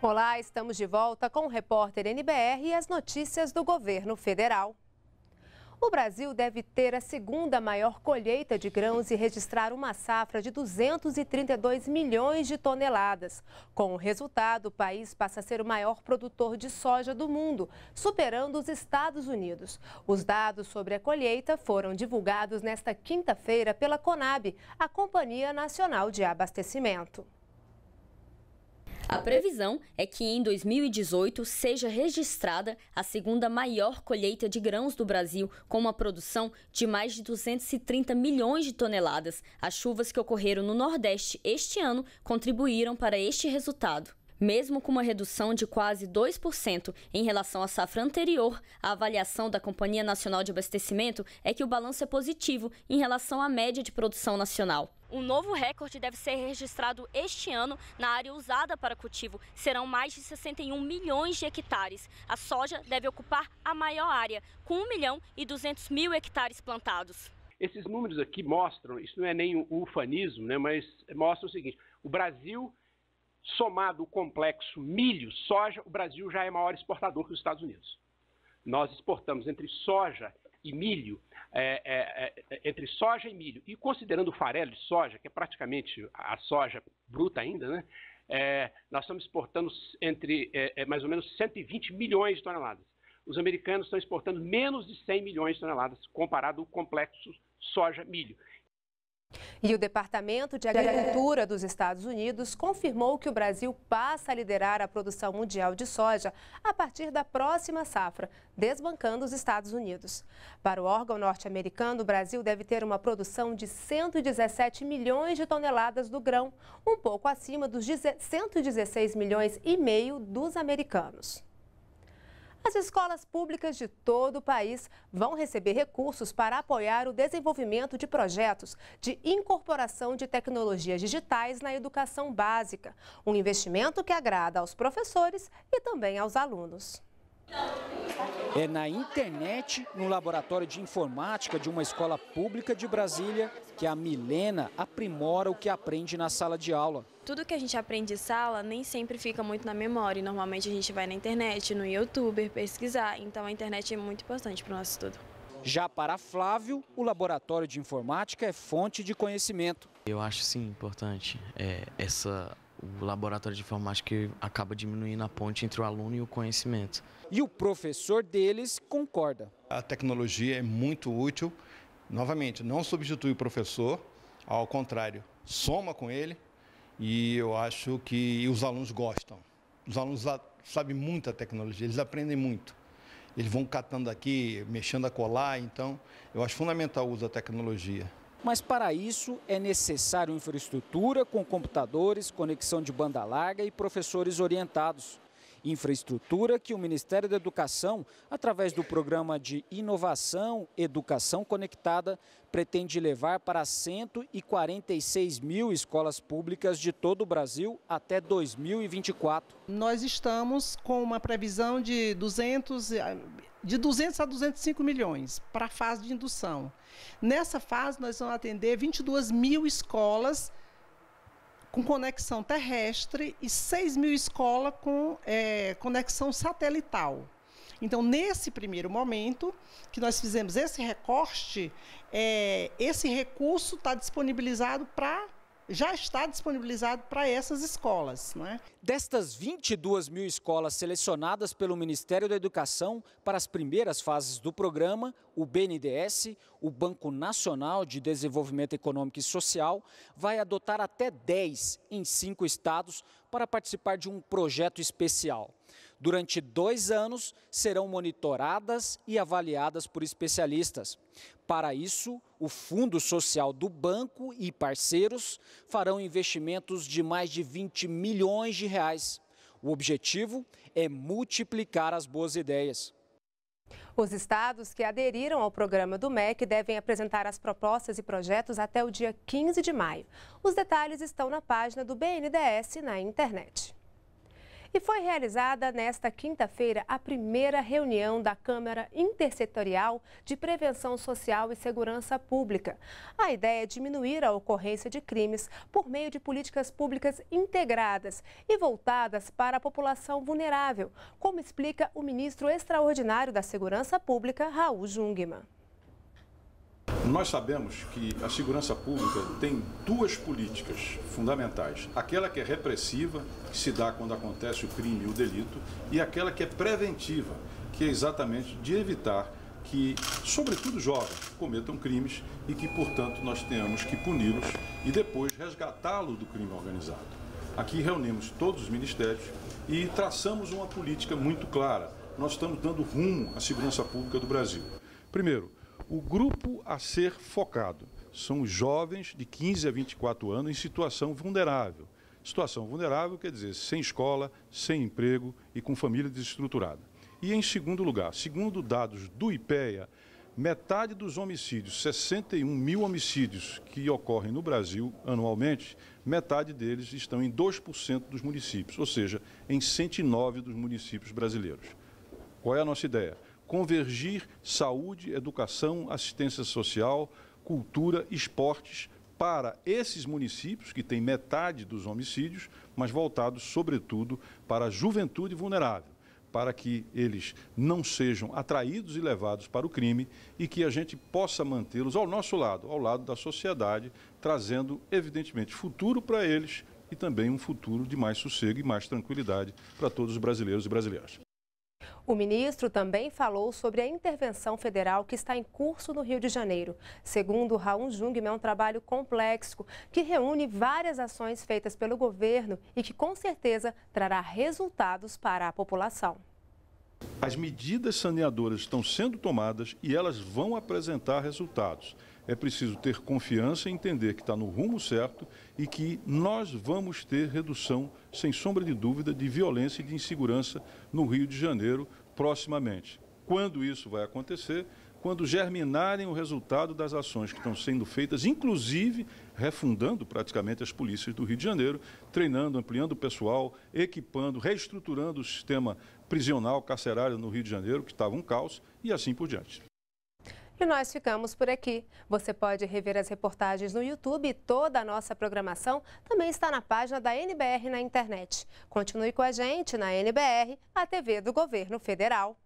Olá, estamos de volta com o repórter NBR e as notícias do governo federal. O Brasil deve ter a segunda maior colheita de grãos e registrar uma safra de 232 milhões de toneladas. Com o resultado, o país passa a ser o maior produtor de soja do mundo, superando os Estados Unidos. Os dados sobre a colheita foram divulgados nesta quinta-feira pela Conab, a Companhia Nacional de Abastecimento. A previsão é que em 2018 seja registrada a segunda maior colheita de grãos do Brasil, com uma produção de mais de 230 milhões de toneladas. As chuvas que ocorreram no Nordeste este ano contribuíram para este resultado. Mesmo com uma redução de quase 2% em relação à safra anterior, a avaliação da Companhia Nacional de Abastecimento é que o balanço é positivo em relação à média de produção nacional. Um novo recorde deve ser registrado este ano na área usada para cultivo. Serão mais de 61 milhões de hectares. A soja deve ocupar a maior área, com 1 milhão e 200 mil hectares plantados. Esses números aqui mostram, isso não é nem um ufanismo, né, mas mostra o seguinte: o Brasil, somado o complexo milho, soja, o Brasil já é maior exportador que os Estados Unidos. Nós exportamos entre soja e milho, é, é, é, entre soja e milho, e considerando o farelo de soja, que é praticamente a soja bruta ainda, né, é, nós estamos exportando entre é, é, mais ou menos 120 milhões de toneladas. Os americanos estão exportando menos de 100 milhões de toneladas, comparado ao complexo soja-milho. E o Departamento de Agricultura dos Estados Unidos confirmou que o Brasil passa a liderar a produção mundial de soja a partir da próxima safra, desbancando os Estados Unidos. Para o órgão norte-americano, o Brasil deve ter uma produção de 117 milhões de toneladas do grão, um pouco acima dos 116 milhões e meio dos americanos. As escolas públicas de todo o país vão receber recursos para apoiar o desenvolvimento de projetos de incorporação de tecnologias digitais na educação básica. Um investimento que agrada aos professores e também aos alunos. É na internet, no laboratório de informática de uma escola pública de Brasília, que a Milena aprimora o que aprende na sala de aula. Tudo que a gente aprende em sala nem sempre fica muito na memória. Normalmente a gente vai na internet, no YouTube, pesquisar. Então a internet é muito importante para o nosso estudo. Já para Flávio, o laboratório de informática é fonte de conhecimento. Eu acho sim importante é, essa o laboratório de informática acaba diminuindo a ponte entre o aluno e o conhecimento. E o professor deles concorda. A tecnologia é muito útil. Novamente, não substitui o professor, ao contrário, soma com ele e eu acho que os alunos gostam. Os alunos sabem muita tecnologia, eles aprendem muito. Eles vão catando aqui, mexendo a colar, então eu acho fundamental o uso da tecnologia. Mas para isso é necessário infraestrutura com computadores, conexão de banda larga e professores orientados. Infraestrutura que o Ministério da Educação, através do programa de Inovação Educação Conectada, pretende levar para 146 mil escolas públicas de todo o Brasil até 2024. Nós estamos com uma previsão de 200, de 200 a 205 milhões para a fase de indução. Nessa fase, nós vamos atender 22 mil escolas com conexão terrestre e 6 mil escolas com é, conexão satelital. Então, nesse primeiro momento que nós fizemos esse recorte, é, esse recurso está disponibilizado para já está disponibilizado para essas escolas. Não é? Destas 22 mil escolas selecionadas pelo Ministério da Educação para as primeiras fases do programa, o BNDES, o Banco Nacional de Desenvolvimento Econômico e Social, vai adotar até 10 em cinco estados para participar de um projeto especial. Durante dois anos, serão monitoradas e avaliadas por especialistas. Para isso, o Fundo Social do Banco e parceiros farão investimentos de mais de 20 milhões de reais. O objetivo é multiplicar as boas ideias. Os estados que aderiram ao programa do MEC devem apresentar as propostas e projetos até o dia 15 de maio. Os detalhes estão na página do BNDES na internet. E foi realizada nesta quinta-feira a primeira reunião da Câmara Intersetorial de Prevenção Social e Segurança Pública. A ideia é diminuir a ocorrência de crimes por meio de políticas públicas integradas e voltadas para a população vulnerável, como explica o ministro extraordinário da Segurança Pública, Raul Jungmann. Nós sabemos que a segurança pública tem duas políticas fundamentais. Aquela que é repressiva, que se dá quando acontece o crime e o delito, e aquela que é preventiva, que é exatamente de evitar que, sobretudo jovens, cometam crimes e que, portanto, nós tenhamos que puni-los e depois resgatá-los do crime organizado. Aqui reunimos todos os ministérios e traçamos uma política muito clara. Nós estamos dando rumo à segurança pública do Brasil. Primeiro, o grupo a ser focado são os jovens de 15 a 24 anos em situação vulnerável. Situação vulnerável quer dizer sem escola, sem emprego e com família desestruturada. E em segundo lugar, segundo dados do IPEA, metade dos homicídios, 61 mil homicídios que ocorrem no Brasil anualmente, metade deles estão em 2% dos municípios, ou seja, em 109 dos municípios brasileiros. Qual é a nossa ideia? Convergir saúde, educação, assistência social, cultura, esportes para esses municípios, que têm metade dos homicídios, mas voltados, sobretudo, para a juventude vulnerável, para que eles não sejam atraídos e levados para o crime e que a gente possa mantê-los ao nosso lado, ao lado da sociedade, trazendo, evidentemente, futuro para eles e também um futuro de mais sossego e mais tranquilidade para todos os brasileiros e brasileiras. O ministro também falou sobre a intervenção federal que está em curso no Rio de Janeiro. Segundo Raul Jungmann, é um trabalho complexo que reúne várias ações feitas pelo governo e que com certeza trará resultados para a população. As medidas saneadoras estão sendo tomadas e elas vão apresentar resultados. É preciso ter confiança e entender que está no rumo certo e que nós vamos ter redução, sem sombra de dúvida, de violência e de insegurança no Rio de Janeiro proximamente. Quando isso vai acontecer? Quando germinarem o resultado das ações que estão sendo feitas, inclusive refundando praticamente as polícias do Rio de Janeiro, treinando, ampliando o pessoal, equipando, reestruturando o sistema prisional, carcerário no Rio de Janeiro, que estava um caos, e assim por diante. E nós ficamos por aqui. Você pode rever as reportagens no YouTube toda a nossa programação também está na página da NBR na internet. Continue com a gente na NBR, a TV do Governo Federal.